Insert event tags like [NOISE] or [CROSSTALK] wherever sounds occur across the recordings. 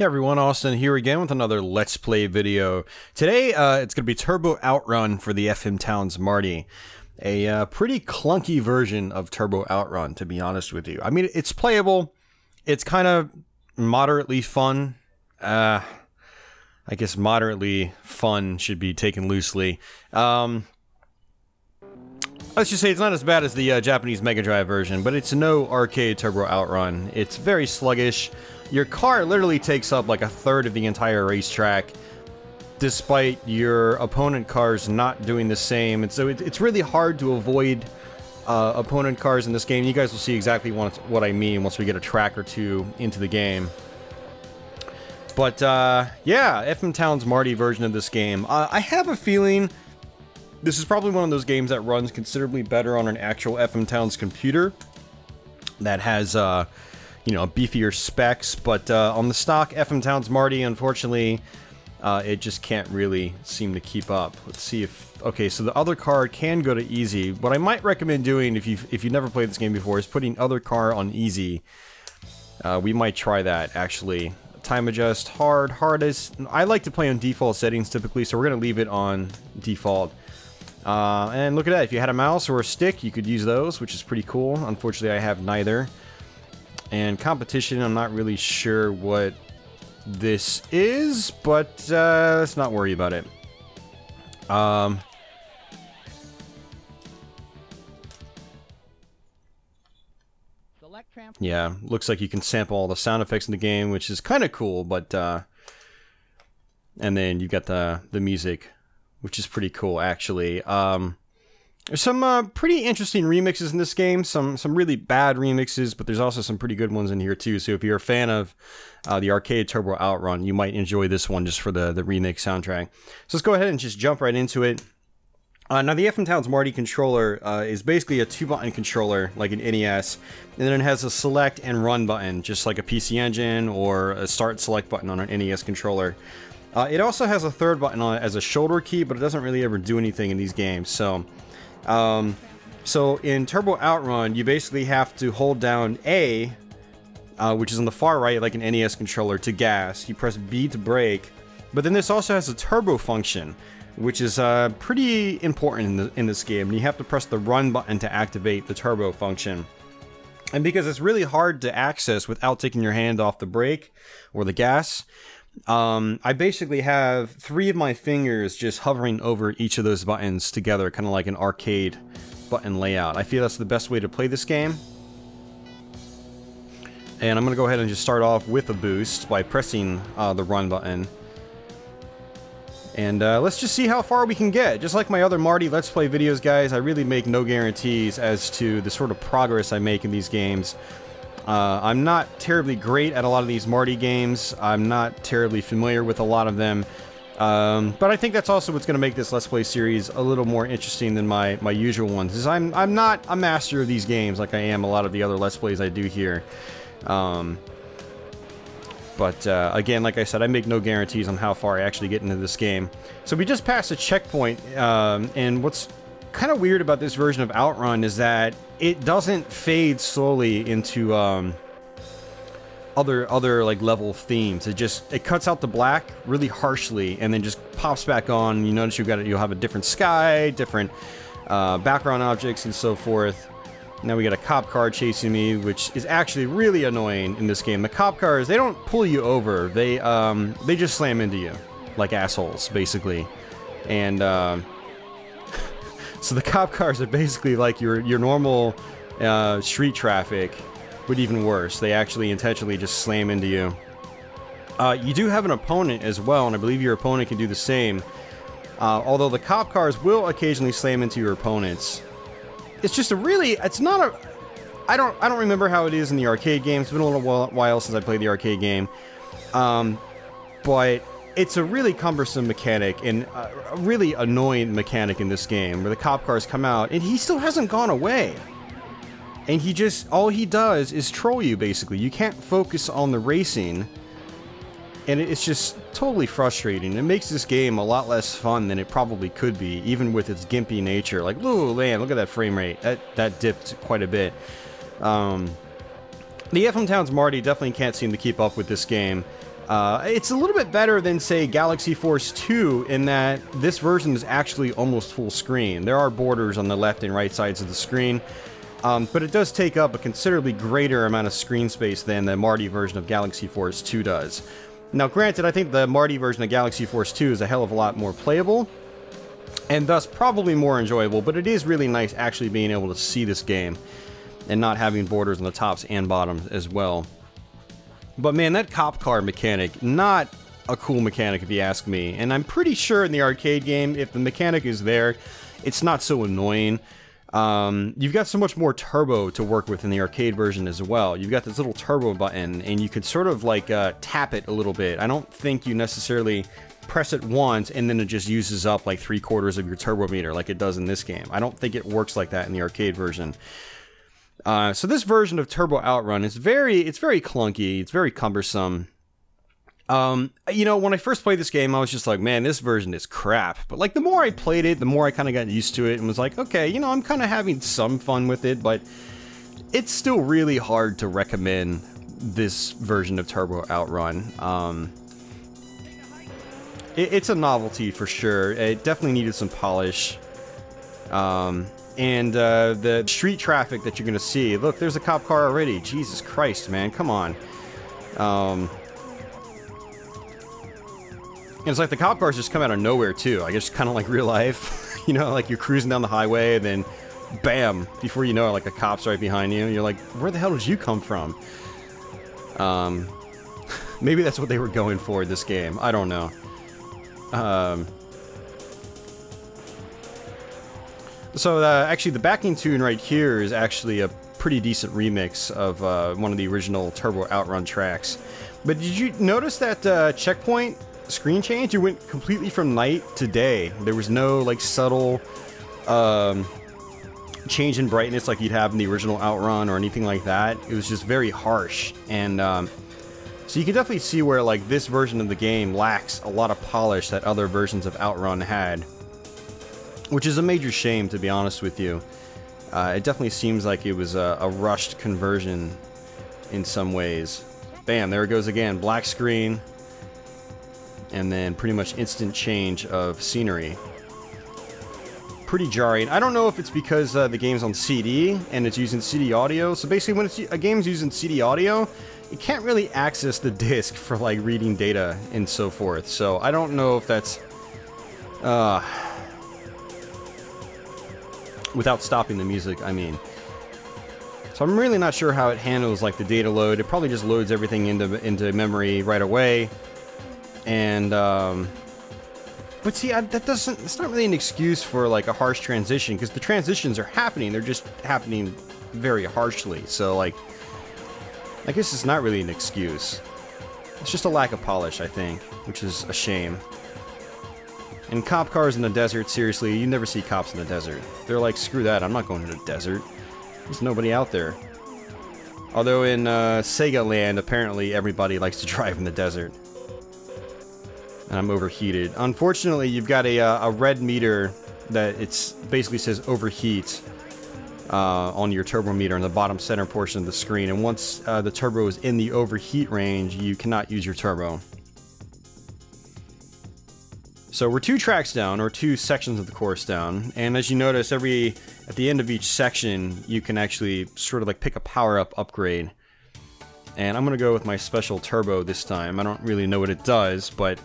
Hey everyone, Austin here again with another Let's Play video. Today, uh, it's going to be Turbo Outrun for the FM Towns Marty. A uh, pretty clunky version of Turbo Outrun, to be honest with you. I mean, it's playable. It's kind of moderately fun. Uh, I guess moderately fun should be taken loosely. Um, let's just say it's not as bad as the uh, Japanese Mega Drive version, but it's no arcade Turbo Outrun. It's very sluggish. Your car literally takes up like a third of the entire racetrack, despite your opponent cars not doing the same. And so it, it's really hard to avoid uh, opponent cars in this game. You guys will see exactly what, what I mean once we get a track or two into the game. But uh, yeah, FM Towns Marty version of this game. Uh, I have a feeling this is probably one of those games that runs considerably better on an actual FM Towns computer that has uh, you know, beefier specs, but uh, on the stock FM Towns Marty, unfortunately, uh, it just can't really seem to keep up. Let's see if... Okay, so the other car can go to easy. What I might recommend doing, if you've, if you've never played this game before, is putting other car on easy. Uh, we might try that, actually. Time adjust, hard, hardest. I like to play on default settings typically, so we're going to leave it on default. Uh, and look at that, if you had a mouse or a stick, you could use those, which is pretty cool. Unfortunately, I have neither. And competition, I'm not really sure what this is, but uh, let's not worry about it. Um, yeah, looks like you can sample all the sound effects in the game, which is kind of cool, but... Uh, and then you got the, the music, which is pretty cool, actually. Um, there's some uh, pretty interesting remixes in this game. Some some really bad remixes, but there's also some pretty good ones in here too. So if you're a fan of uh, the arcade Turbo Outrun, you might enjoy this one just for the the remix soundtrack. So let's go ahead and just jump right into it. Uh, now the FM Towns Marty controller uh, is basically a two-button controller like an NES, and then it has a select and run button, just like a PC Engine or a start select button on an NES controller. Uh, it also has a third button on it as a shoulder key, but it doesn't really ever do anything in these games. So um, so in Turbo Outrun, you basically have to hold down A, uh, which is on the far right, like an NES controller, to gas. You press B to brake. But then this also has a turbo function, which is uh, pretty important in, the, in this game. And you have to press the run button to activate the turbo function. And because it's really hard to access without taking your hand off the brake or the gas, um, I basically have three of my fingers just hovering over each of those buttons together, kind of like an arcade button layout. I feel that's the best way to play this game. And I'm going to go ahead and just start off with a boost by pressing uh, the run button. And uh, let's just see how far we can get. Just like my other Marty Let's Play videos, guys, I really make no guarantees as to the sort of progress I make in these games. Uh, I'm not terribly great at a lot of these Marty games. I'm not terribly familiar with a lot of them. Um, but I think that's also what's going to make this Let's Play series a little more interesting than my, my usual ones. Is I'm, I'm not a master of these games like I am a lot of the other Let's Plays I do here. Um, but uh, again, like I said, I make no guarantees on how far I actually get into this game. So we just passed a checkpoint, um, and what's kind of weird about this version of Outrun is that it doesn't fade slowly into um, other other like level themes. It just it cuts out the black really harshly and then just pops back on. You notice you've got you'll have a different sky, different uh, background objects, and so forth. Now we got a cop car chasing me, which is actually really annoying in this game. The cop cars they don't pull you over; they um, they just slam into you like assholes, basically, and. Uh, so the cop cars are basically like your your normal uh, street traffic, but even worse. They actually intentionally just slam into you. Uh, you do have an opponent as well, and I believe your opponent can do the same. Uh, although the cop cars will occasionally slam into your opponents. It's just a really, it's not a, I don't, I don't remember how it is in the arcade game. It's been a little while since I played the arcade game. Um, but it's a really cumbersome mechanic and a really annoying mechanic in this game where the cop cars come out and he still hasn't gone away. And he just, all he does is troll you basically. You can't focus on the racing and it's just totally frustrating. It makes this game a lot less fun than it probably could be, even with its gimpy nature. Like, ooh, man, look at that frame rate. That, that dipped quite a bit. Um, the FM Towns Marty definitely can't seem to keep up with this game. Uh, it's a little bit better than, say, Galaxy Force 2 in that this version is actually almost full screen. There are borders on the left and right sides of the screen, um, but it does take up a considerably greater amount of screen space than the Marty version of Galaxy Force 2 does. Now, granted, I think the Marty version of Galaxy Force 2 is a hell of a lot more playable, and thus probably more enjoyable, but it is really nice actually being able to see this game and not having borders on the tops and bottoms as well. But man, that cop car mechanic, not a cool mechanic if you ask me. And I'm pretty sure in the arcade game, if the mechanic is there, it's not so annoying. Um, you've got so much more turbo to work with in the arcade version as well. You've got this little turbo button, and you can sort of like uh, tap it a little bit. I don't think you necessarily press it once and then it just uses up like three quarters of your turbo meter like it does in this game. I don't think it works like that in the arcade version. Uh, so this version of Turbo Outrun is very, it's very clunky. It's very cumbersome. Um, you know, when I first played this game, I was just like, man, this version is crap. But like, the more I played it, the more I kind of got used to it and was like, okay, you know, I'm kind of having some fun with it, but it's still really hard to recommend this version of Turbo Outrun. Um, it, it's a novelty for sure. It definitely needed some polish. Um, and uh, the street traffic that you're going to see. Look, there's a cop car already. Jesus Christ, man, come on. Um, and it's like the cop cars just come out of nowhere too. I guess kind of like real life. [LAUGHS] you know, like you're cruising down the highway, and then bam, before you know it, like a cop's right behind you. And you're like, where the hell did you come from? Um, [LAUGHS] maybe that's what they were going for this game. I don't know. Um, So uh, actually, the backing tune right here is actually a pretty decent remix of uh, one of the original Turbo Outrun tracks. But did you notice that uh, checkpoint screen change? It went completely from night to day. There was no like subtle um, change in brightness like you'd have in the original Outrun or anything like that. It was just very harsh, and um, so you can definitely see where like this version of the game lacks a lot of polish that other versions of Outrun had. Which is a major shame, to be honest with you. Uh, it definitely seems like it was a, a, rushed conversion in some ways. Bam, there it goes again. Black screen. And then pretty much instant change of scenery. Pretty jarring. I don't know if it's because uh, the game's on CD and it's using CD audio. So basically when a game's using CD audio, it can't really access the [LAUGHS] disc for like reading data and so forth. So I don't know if that's... Uh, without stopping the music, I mean. So I'm really not sure how it handles like the data load. It probably just loads everything into into memory right away. And um, but see, I, that doesn't. It's not really an excuse for like a harsh transition because the transitions are happening. They're just happening very harshly. So like, I guess it's not really an excuse. It's just a lack of polish, I think, which is a shame. And cop cars in the desert, seriously, you never see cops in the desert. They're like, screw that, I'm not going to the desert. There's nobody out there. Although in uh, Sega Land, apparently everybody likes to [LAUGHS] drive in the desert. And I'm overheated. Unfortunately, you've got a, uh, a red meter that it's basically says overheat uh, on your turbo meter in the bottom center portion of the screen. And once uh, the turbo is in the overheat range, you cannot use your turbo. So we're two tracks down, or two sections of the course down, and as you notice, every at the end of each section, you can actually sort of like pick a power-up upgrade. And I'm gonna go with my special turbo this time. I don't really know what it does, but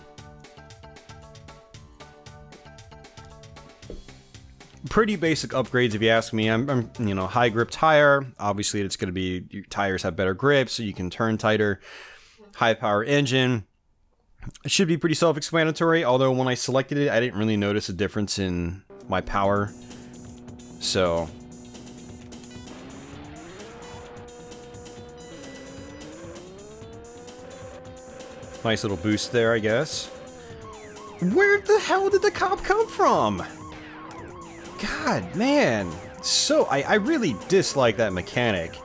pretty basic upgrades if you ask me. I'm, I'm, you know, high grip tire. Obviously, it's going to be your tires have better grip, so you can turn tighter. High power engine. It should be pretty self-explanatory, although when I selected it, I didn't really notice a difference in my power. So... Nice little boost there, I guess. Where the hell did the cop come from? God, man. So, I, I really dislike that mechanic.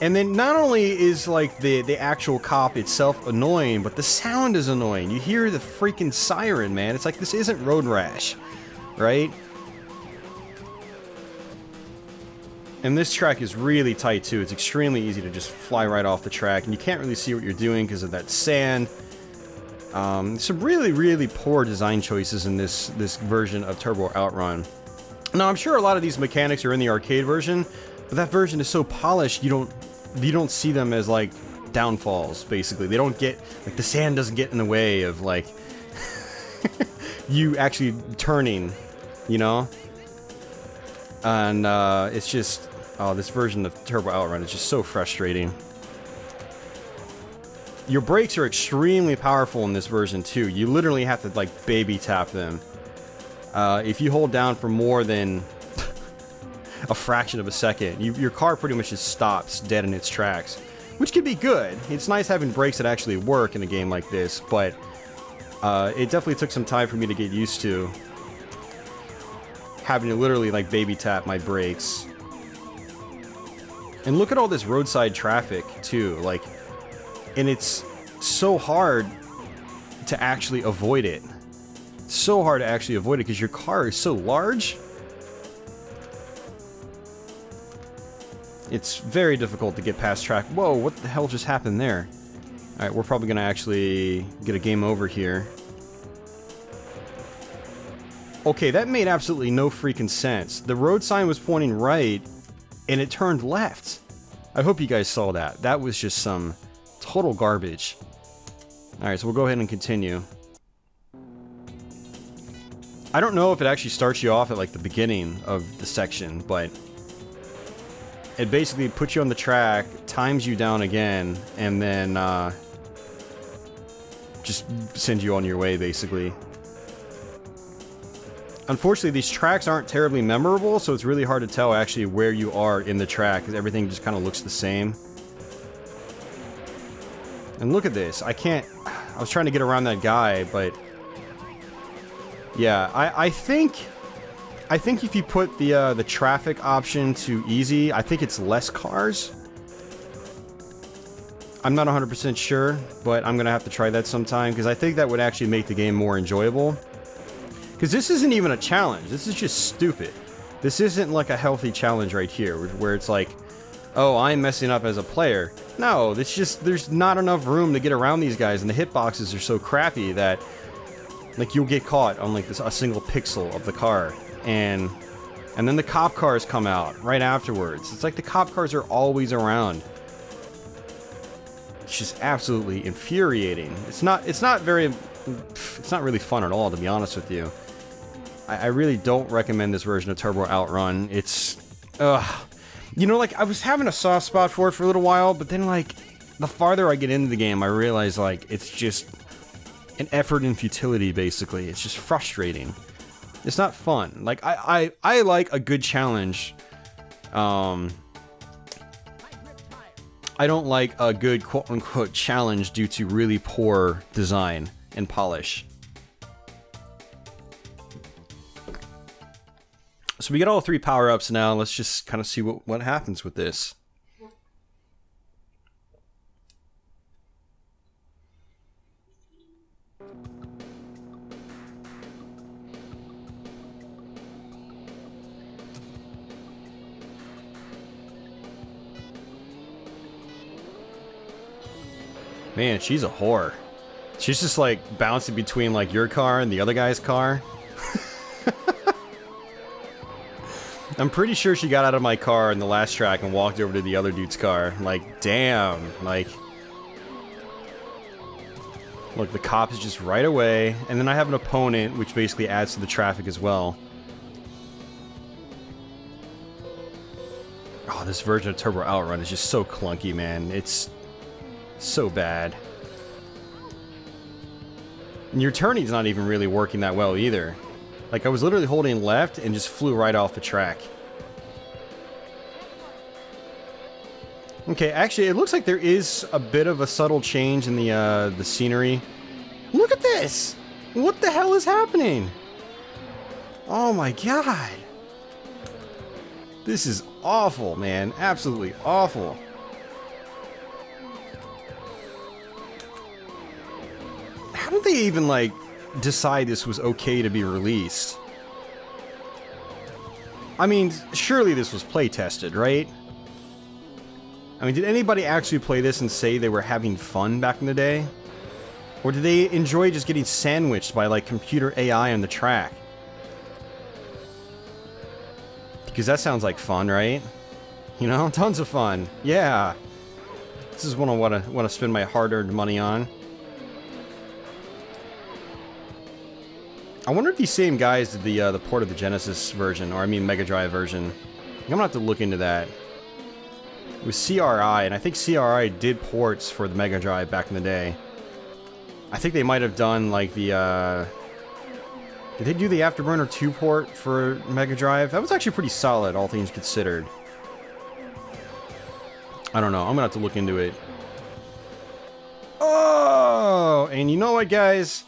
And then not only is like the the actual cop itself annoying, but the sound is annoying. You hear the freaking siren, man. It's like this isn't Road Rash, right? And this track is really tight too. It's extremely easy to just fly right off the track, and you can't really see what you're doing because of that sand. Um, some really, really poor design choices in this this version of Turbo Outrun. Now, I'm sure a lot of these mechanics are in the arcade version, but that version is so polished you don't you don't see them as like downfalls. Basically, they don't get like the sand doesn't get in the way of like [LAUGHS] you actually turning, you know. And uh, it's just Oh, this version of Turbo Outrun is just so frustrating. Your brakes are extremely powerful in this version too. You literally have to like baby tap them. Uh, if you hold down for more than a fraction of a second, you, your car pretty much just stops dead in its tracks. Which can be good. It's nice having brakes that actually work in a game like this, but uh, it definitely took some time for me to get used to having to literally like baby tap my brakes and look at all this roadside traffic, too. Like, and it's so hard to actually avoid it. So hard to actually avoid it because your car is so large. It's very difficult to get past track. Whoa, what the hell just happened there? Alright, we're probably going to actually get a game over here. Okay, that made absolutely no freaking sense. The road sign was pointing right, and it turned left. I hope you guys saw that. That was just some total garbage. Alright, so we'll go ahead and continue. I don't know if it actually starts you off at like the beginning of the section, but it basically puts you on the track, times you down again, and then uh, just sends you on your way basically. Unfortunately, these tracks aren't terribly memorable, so it's really hard to tell actually where you are in the track, because everything just kind of looks the same. And look at this. I can't... I was trying to get around that guy, but... Yeah, I, I think... I think if you put the, uh, the traffic option to easy, I think it's less cars. I'm not 100% sure, but I'm going to have to try that sometime, because I think that would actually make the game more enjoyable. Because this isn't even a challenge. This is just stupid. This isn't like a healthy challenge right here, where it's like, oh, I'm messing up as a player. No, it's just, there's not enough room to get around these guys, and the hitboxes are so crappy that, like, you'll get caught on, like, this, a single pixel of the car. And, and then the cop cars come out right afterwards. It's like the cop cars are always around. It's just absolutely infuriating. It's not, it's not very, it's not really fun at all, to be honest with you. I, I really don't recommend this version of Turbo Outrun. It's, ugh. You know, like, I was having a soft spot for it for a little while, but then, like, the farther I get into the game, I realize, like, it's just an effort in futility, basically. It's just frustrating. It's not fun. Like, I, I, I like a good challenge. Um, I don't like a good quote-unquote challenge due to really poor design and polish. So we get all three power-ups now. Let's just kind of see what, what happens with this. Man, she's a whore. She's just like bouncing between like your car and the other guy's car. [LAUGHS] I'm pretty sure she got out of my car in the last track and walked over to the other dude's car. Like, damn. Like... Look, the cop is just right away. And then I have an opponent, which basically adds to the traffic as well. Oh, this version of Turbo Outrun is just so clunky, man. It's so bad. And your turning's not even really working that well either. Like, I was literally holding left and just flew right off the track. Okay, actually, it looks like there is a bit of a subtle change in the, uh, the scenery. Look at this! What the hell is happening? Oh my god! This is awful, man. Absolutely awful. How did they even, like, decide this was okay to be released. I mean, surely this was play tested, right? I mean, did anybody actually play this and say they were having fun back in the day? Or did they enjoy just getting sandwiched by, like, computer AI on the track? Because that sounds like fun, right? You know, [LAUGHS] tons of fun. Yeah. This is what I want to want to spend my hard-earned money on. I wonder if these same guys did the uh, the port of the Genesis version, or I mean Mega Drive version. I'm gonna have to look into that. It was CRI, and I think CRI did ports for the Mega Drive back in the day. I think they might have done like the. Uh, did they do the Afterburner 2 port for Mega Drive? That was actually pretty solid, all things considered. I don't know. I'm gonna have to look into it. Oh, and you know what, guys?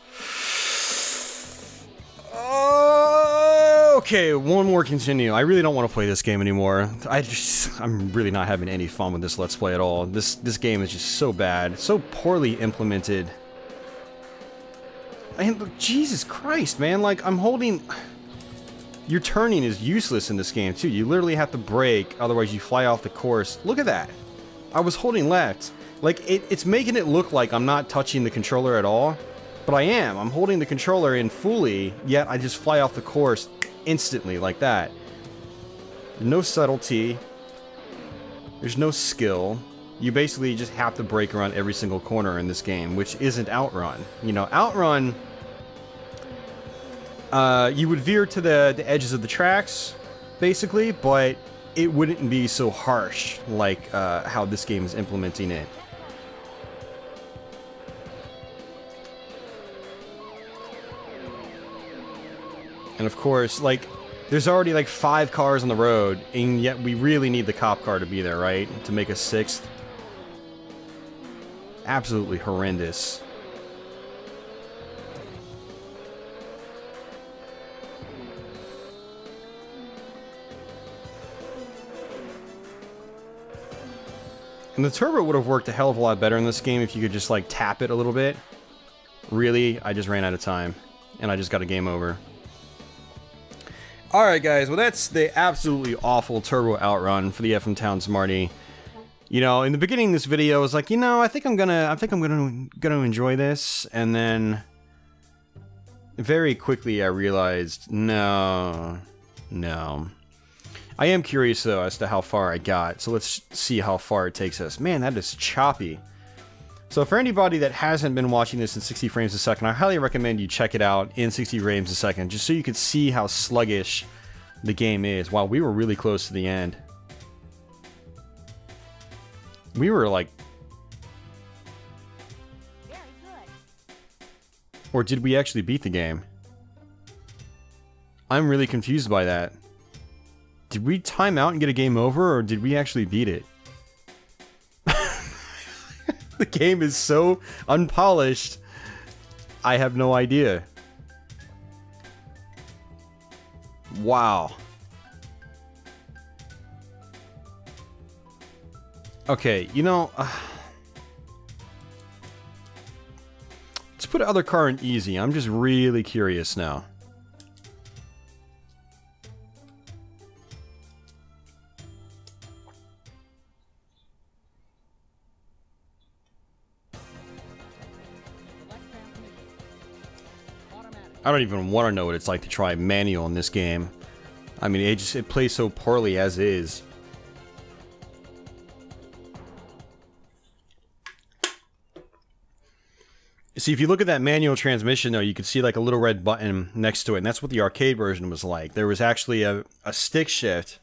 Okay, one more continue. I really don't want to play this game anymore. I just, I'm really not having any fun with this Let's Play at all. This this game is just so bad, so poorly implemented. And Jesus Christ, man! Like I'm holding. Your turning is useless in this game too. You literally have to brake, otherwise you fly off the course. Look at that. I was holding left. Like it, it's making it look like I'm not touching the controller at all, but I am. I'm holding the controller in fully, yet I just fly off the course instantly like that. No subtlety. There's no skill. You basically just have to brake around every single corner in this game, which isn't Outrun. You know, Outrun, uh, you would veer to the, the edges of the tracks, basically, but it wouldn't be so harsh like uh, how this game is implementing it. And of course, like, there's already like five cars on the road, and yet we really need the cop car to be there, right? To make a sixth. Absolutely horrendous. And the turbo would have worked a hell of a lot better in this game if you could just like tap it a little bit. Really, I just ran out of time. And I just got a game over. Alright guys, well that's the absolutely awful turbo outrun for the FM Towns Marty. You know, in the beginning of this video, I was like, you know, I think I'm gonna, I think I'm gonna, gonna enjoy this, and then very quickly I realized, no, no. I am curious though as to how far I got, so let's see how far it takes us. Man, that is choppy. So for anybody that hasn't been watching this in 60 frames a second, I highly recommend you check it out in 60 frames a second, just so you can see how sluggish the game is. Wow, we were really close to the end. We were like... Or did we actually beat the game? I'm really confused by that. Did we time out and get a game over, or did we actually beat it? [LAUGHS] the game is so unpolished. I have no idea. Wow. Okay, you know... Uh, let's put other car in easy. I'm just really curious now. I don't even want to know what it's like to try manual in this game. I mean, it just it plays so poorly as is. See, if you look at that manual transmission, though, you can see like a little red button next to it, and that's what the arcade version was like. There was actually a, a stick shift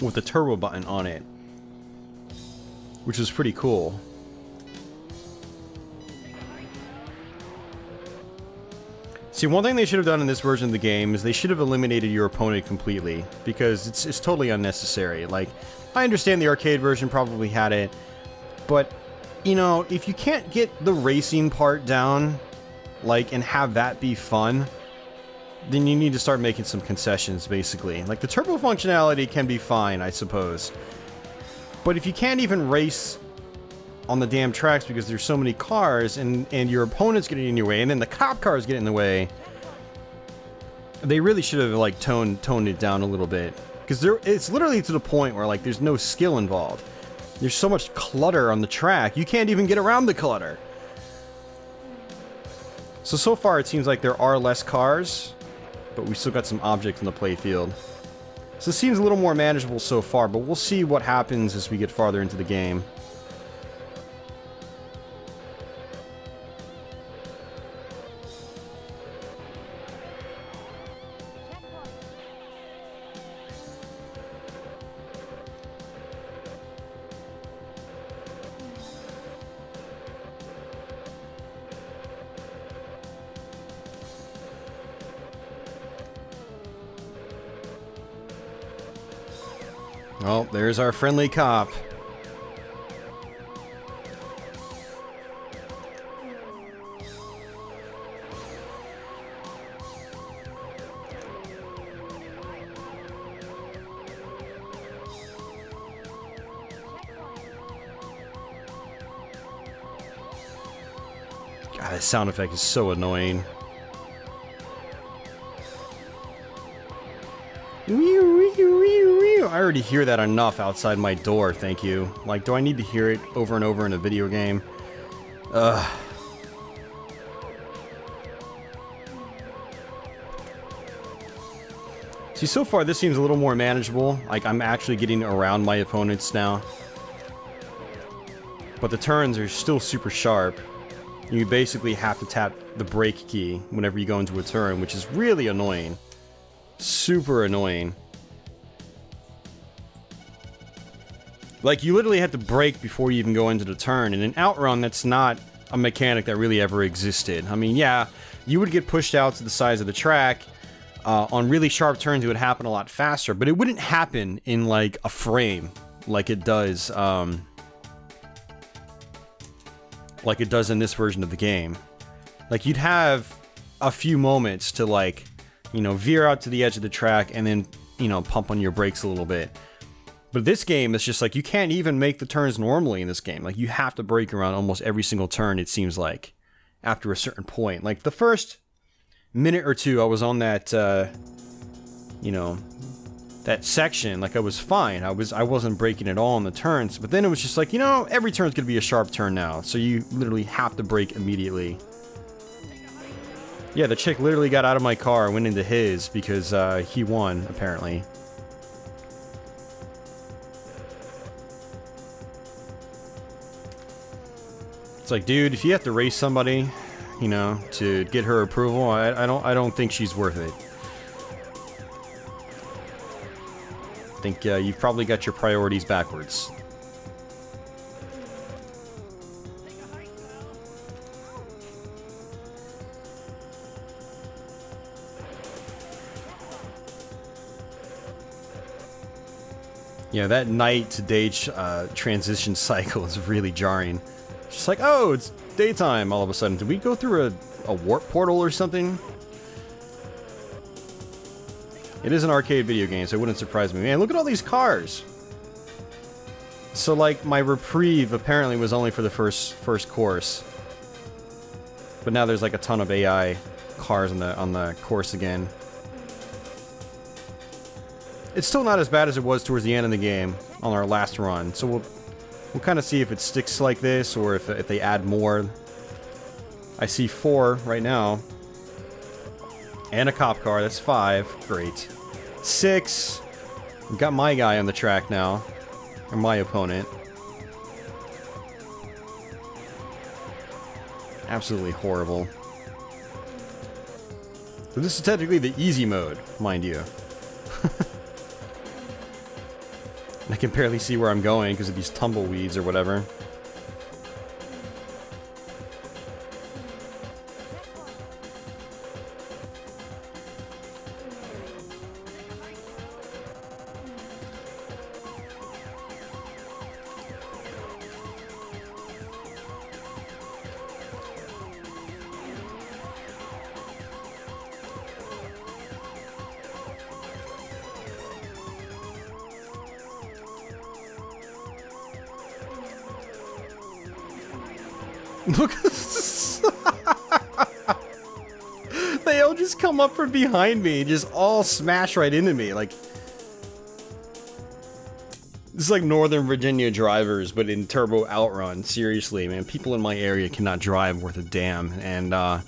with the turbo button on it, which was pretty cool. See, one thing they should have done in this version of the game is they should have eliminated your opponent completely, because it's, it's totally unnecessary. Like, I understand the arcade version probably had it, but, you know, if you can't get the racing part down, like, and have that be fun, then you need to start making some concessions, basically. Like, the turbo functionality can be fine, I suppose. But if you can't even race on the damn tracks because there's so many cars and, and your opponent's getting in your way and then the cop cars get in the way. They really should have like toned toned it down a little bit. because there it's literally to the point where like there's no skill involved. There's so much clutter on the track, you can't even get around the clutter. So, so far it seems like there are less cars, but we still got some objects in the playfield. So it seems a little more manageable so far, but we'll see what happens as we get farther into the game. There's our friendly cop. God, that sound effect is so annoying. I already hear that enough outside my door, thank you. Like, do I need to hear it over and over in a video game? Ugh. See, so far this seems a little more manageable. Like, I'm actually getting around my opponents now. But the turns are still super sharp. You basically have to tap the brake key whenever you go into a turn, which is really annoying. Super annoying. Like, you literally have to brake before you even go into the turn. And in Outrun, that's not a mechanic that really ever existed. I mean, yeah, you would get pushed out to the sides of the track. Uh, on really sharp turns, it would happen a lot faster. But it wouldn't happen in, like, a frame like it does, um, like it does in this version of the game. Like, you'd have a few moments to, like, you know, veer out to the edge of the track and then, you know, pump on your brakes a little bit. But this game is just like you can't even make the turns normally in this game. Like you have to brake around almost every single turn, it seems like, after a certain point. Like the first minute or two I was on that uh you know that section, like I was fine. I was I wasn't braking at all in the turns, but then it was just like, you know, every turn's gonna be a sharp turn now. So you literally have to brake immediately. Yeah, the chick literally got out of my car and went into his because uh, he won, apparently. It's like, dude, if you have to race somebody, you know, to get her approval, I, I don't, I don't think she's worth it. I think uh, you've probably got your priorities backwards. Yeah, that night to day uh, transition [LAUGHS] cycle is really jarring. Just like, oh, it's daytime all of a sudden. Did we go through a, a warp portal or something? It is an arcade video game, so it wouldn't surprise me. Man, look at all these cars! So, like, my reprieve apparently was only for the first first course. But now there's like a ton of AI cars on the on the course again. It's still not as bad as it was towards the end of the game on our last run, so we'll We'll kind of see if it sticks like this or if, if they add more. I see four right now. And a cop car, that's five. Great. Six. We've got my guy on the track now. Or my opponent. Absolutely horrible. So this is technically the easy mode, mind you. [LAUGHS] I can barely see where I'm going because of these tumbleweeds or whatever. Look They all just come up from behind me and just all smash right into me. Like, This is like Northern Virginia drivers, but in Turbo Outrun. Seriously, man. People in my area cannot drive worth a damn. And, uh,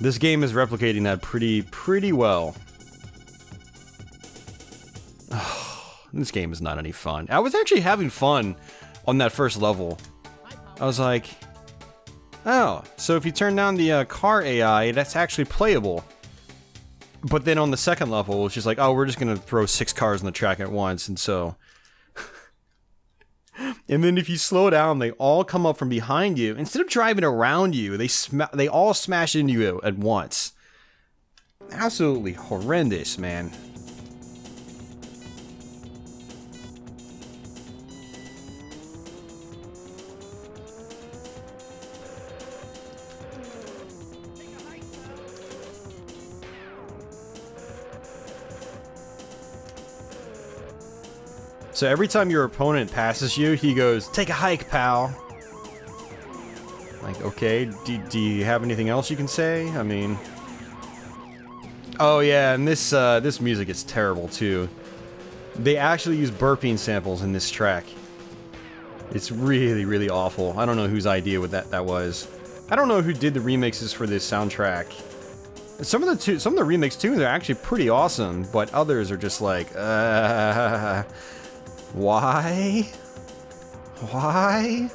this game is replicating that pretty, pretty well. [SIGHS] this game is not any fun. I was actually having fun on that first level. I was like, oh, so if you turn down the uh, car AI, that's actually playable. But then on the second level, it's just like, oh, we're just going to throw six cars on the track at once. And so... [LAUGHS] and then if you slow down, they all come up from behind you. Instead of driving around you, they sma they all smash into you at once. Absolutely horrendous, man. So every time your opponent passes you, he goes, take a hike, pal. Like, okay, do, do you have anything else you can say? I mean... Oh yeah, and this, uh, this music is terrible too. They actually use burping samples in this track. It's really, really awful. I don't know whose idea what that, that was. I don't know who did the remixes for this soundtrack. Some of the some of the remix tunes are actually pretty awesome, but others are just like, [LAUGHS] uh, why? Why?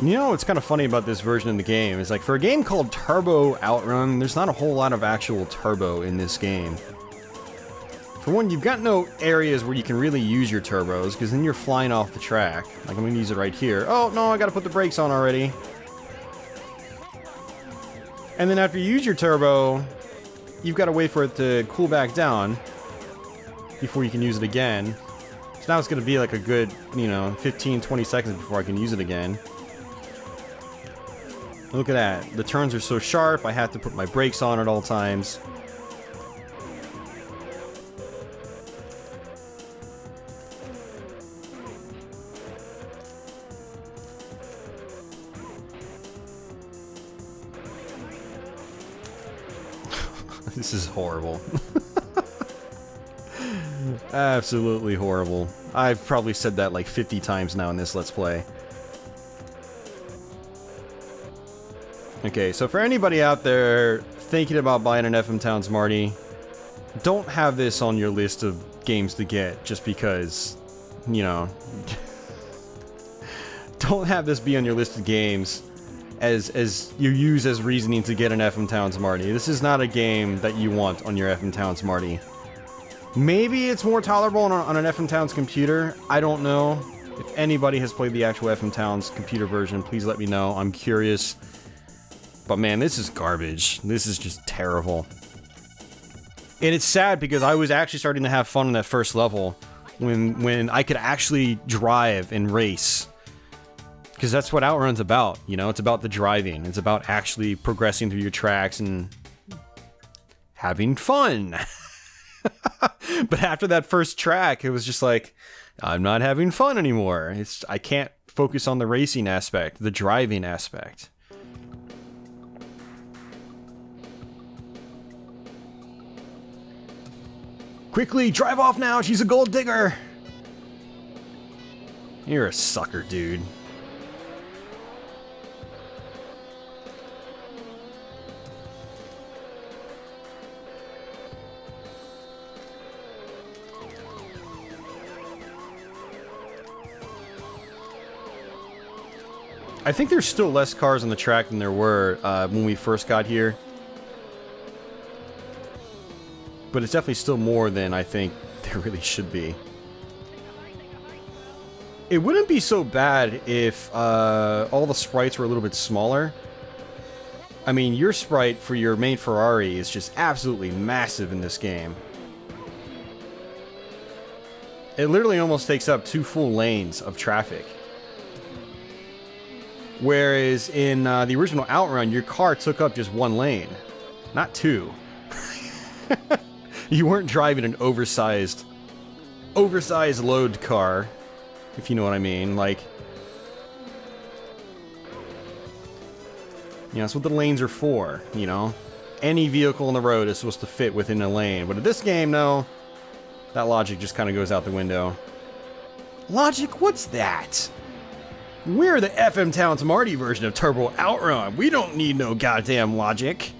You know what's kind of funny about this version of the game is like for a game called Turbo Outrun, there's not a whole lot of actual turbo in this game. For one, you've got no areas where you can really use your turbos, because then you're flying off the track. Like, I'm going to use it right here. Oh, no, I got to put the brakes on already. And then after you use your turbo, you've got to wait for it to cool back down before you can use it again. So now it's going to be like a good, you know, 15, 20 seconds before I can use it again. Look at that. The turns are so sharp, I have to put my brakes on at all times. [LAUGHS] This is horrible. [LAUGHS] Absolutely horrible. I've probably said that like 50 times now in this Let's Play. Okay, so for anybody out there thinking about buying an FM Towns Marty, don't have this on your list of games to get just because, you know... [LAUGHS] don't have this be on your list of games as as you use as reasoning to get an FM Towns Marty. This is not a game that you want on your FM Towns Marty. Maybe it's more tolerable on, on an FM Towns computer. I don't know. If anybody has played the actual FM Towns computer version, please let me know. I'm curious. But man, this is garbage. This is just terrible. And it's sad because I was actually starting to have fun in that first level when when I could actually drive and race because that's what Outrun's about. You know, it's about the driving. It's about actually progressing through your tracks and having fun. [LAUGHS] but after that first track, it was just like, I'm not having fun anymore. It's I can't focus on the racing aspect, the driving aspect. Quickly, drive off now. She's a gold digger. You're a sucker, dude. I think there's still less cars on the track than there were uh, when we first got here. But it's definitely still more than I think [LAUGHS] there really should be. It wouldn't be so bad if uh, all the sprites were a little bit smaller. I mean, your sprite for your main Ferrari is just absolutely massive in this game. It literally almost takes up two full lanes of traffic. Whereas in uh, the original Outrun, your car took up just one lane, not two. [LAUGHS] you weren't driving an oversized, oversized load car, if you know what I mean. Like, You know, that's what the lanes are for, you know? Any vehicle on the road is supposed to fit within a lane. But in this game, no. That logic just kind of goes out the window. Logic? What's that? We're the FM Towns Marty version of Turbo Outrun. We don't need no goddamn logic.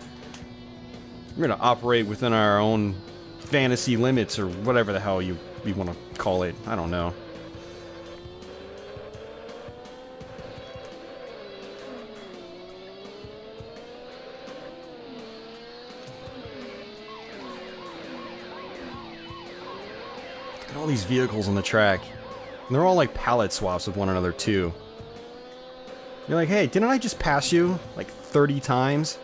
We're gonna operate within our own fantasy limits or whatever the hell you, you want to call it. I don't know. Look at all these vehicles on the track. And they're all like palette swaps with one another too. You're like, hey, didn't I just pass you like 30 times?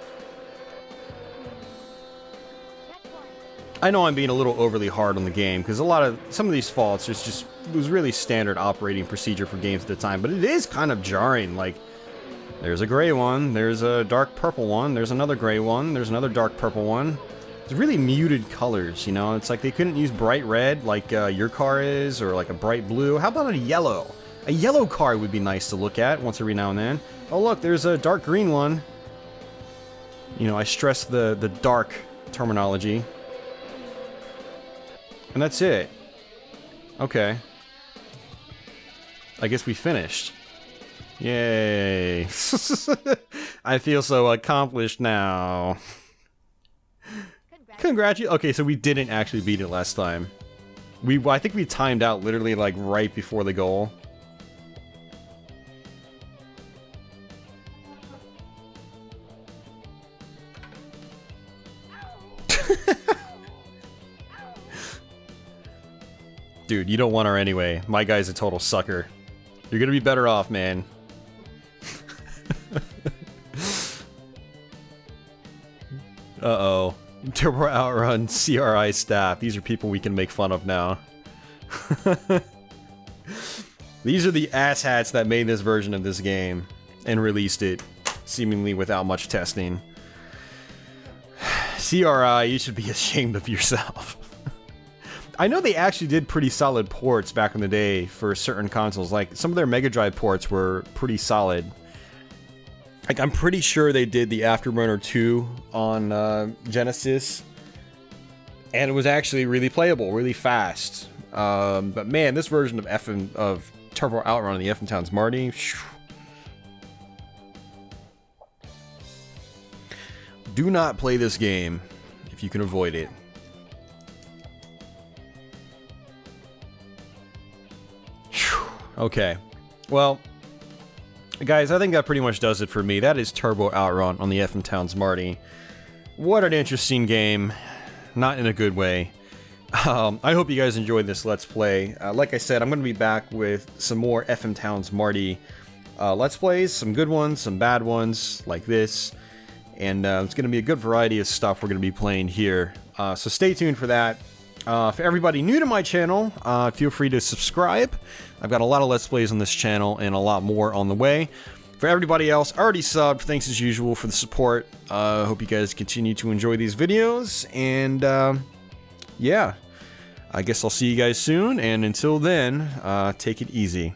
I know I'm being a little overly hard on the game because a lot of some of these faults just just was really standard operating procedure for games at the time, but it is kind of jarring. Like, there's a gray one, there's a dark purple one, there's another gray one, there's another dark purple one. It's really muted colors, you know. It's like they couldn't use bright red like uh, your car is, or like a bright blue. How about a yellow? A yellow car would be nice to look at once every now and then. Oh look, there's a dark green one. You know, I stress the the dark terminology. And that's it. Okay. I guess we finished. Yay. [LAUGHS] I feel so accomplished now. Congratulations. Okay, so we didn't actually beat it last time. We, I think we timed out literally like right before the goal. Dude, you don't want her anyway. My guy's a total sucker. You're gonna be better off, man. [LAUGHS] Uh-oh. Turbo Outrun, CRI staff. These are people we can make fun of now. [LAUGHS] These are the asshats that made this version of this game and released it, seemingly without much testing. [SIGHS] CRI, you should be ashamed of yourself. I know they actually did pretty solid ports back in the day for certain consoles. Like, some of their Mega Drive ports were pretty solid. Like, I'm pretty sure they did the Afterburner 2 on uh, Genesis. And it was actually really playable, really fast. Um, but man, this version of FM of Turbo Outrun on the FM Towns Marty. Do not play this game if you can avoid it. Okay. Well, guys, I think that pretty much does it for me. That is Turbo Outrun on the FM Towns Marty. What an interesting game. Not in a good way. Um, I hope you guys enjoyed this Let's Play. Uh, like I said, I'm going to be back with some more FM Towns Marty uh, Let's Plays. Some good ones, some bad ones, like this. And uh, it's going to be a good variety of stuff we're going to be playing here. Uh, so stay tuned for that. Uh, for everybody new to my channel, uh, feel free to subscribe. I've got a lot of Let's Plays on this channel and a lot more on the way. For everybody else already subbed, thanks as usual for the support. Uh, hope you guys continue to enjoy these videos. And uh, yeah, I guess I'll see you guys soon. And until then, uh, take it easy.